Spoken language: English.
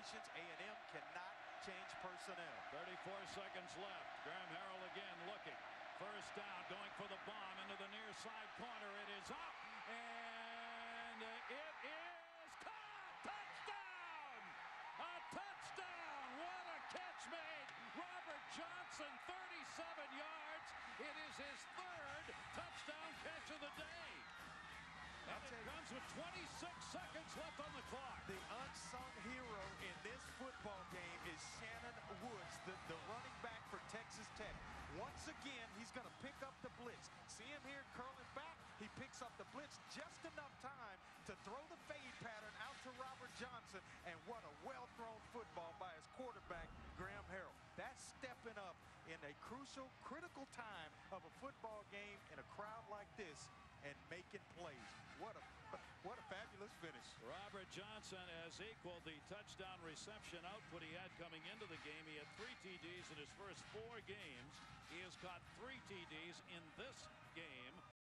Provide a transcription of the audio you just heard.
situations, A&M cannot change personnel. 34 seconds left. Graham Harrell again looking. First down, going for the bomb into the near side corner. It is up, and it is caught. Touchdown! A touchdown! What a catch made! Robert Johnson, 37 yards. Again, he's going to pick up the blitz. See him here curling back. He picks up the blitz just enough time to throw the fade pattern out to Robert Johnson. And what a well-thrown football by his quarterback, Graham Harrell. That's stepping up in a crucial, critical time of a football game in a crowd like this and making plays. What a what a fabulous finish. Robert Johnson has equaled the touchdown reception output he had coming into the game. He had three TDs in his first four games. Has caught three TDs in